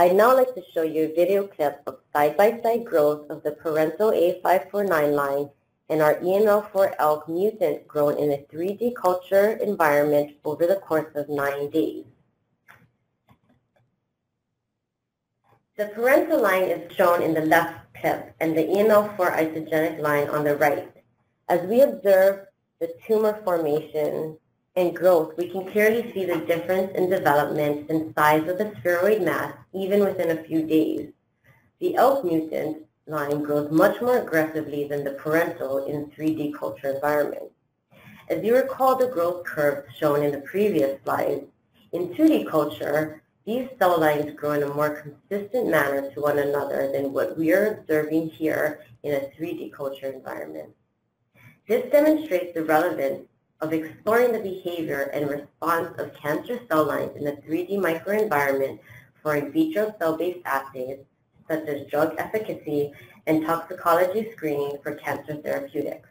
I'd now like to show you a video clip of side-by-side -side growth of the parental A549 line and our EML4 ALK mutant grown in a 3D culture environment over the course of nine days. The parental line is shown in the left clip and the EML4 isogenic line on the right. As we observe the tumor formation and growth, we can clearly see the difference in development and size of the spheroid mass even within a few days. The ALK mutant line grows much more aggressively than the parental in 3D culture environment. As you recall the growth curves shown in the previous slide, in 2D culture, these cell lines grow in a more consistent manner to one another than what we are observing here in a 3D culture environment. This demonstrates the relevance of exploring the behavior and response of cancer cell lines in the 3D microenvironment for in vitro cell-based assays such as drug efficacy and toxicology screening for cancer therapeutics.